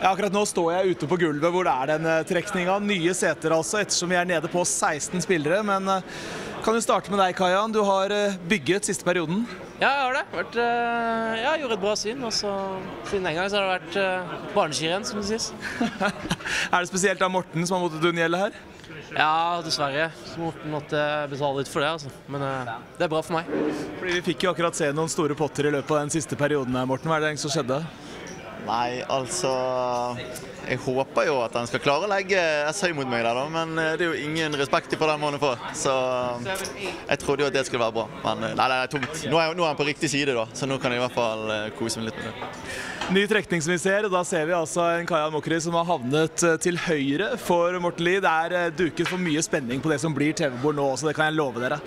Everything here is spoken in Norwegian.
Ja, akkurat nå står jeg ute på gulvet hvor det er den eh, trekninga. Nye seter altså, ettersom vi er nede på 16 spillere. Men eh, kan vi starte med deg, Kajan. Du har eh, bygget siste perioden. Ja, jeg har det. Vært, ja, jeg gjorde et bra syn. Og så siden den gang så har det vært barneskirenn, som det sies. er det spesielt da Morten som har måttet unngjelde her? Ja, dessverre. Så Morten måtte betale litt for det, altså. Men uh, det er bra for meg. Fordi Vi fikk jo akkurat se noen store potter i løpet av den siste perioden. her, Morten. Hva er det egentlig som skjedde? Nei, altså Jeg håper jo at han skal klare å legge SI mot meg der, da. Men eh, det er jo ingen respekt for den måneden for. Så jeg trodde jo at det skulle være bra. Men eh, nei, det er tungt. Nå er, nå er han på riktig side, da. Så nå kan jeg i hvert fall eh, kose meg litt med det. Ny trekning som vi ser, og da ser vi altså en Kayan Mokri som har havnet til høyre for Morten Lie. Det er duket for mye spenning på det som blir TV-bord nå også, det kan jeg love dere.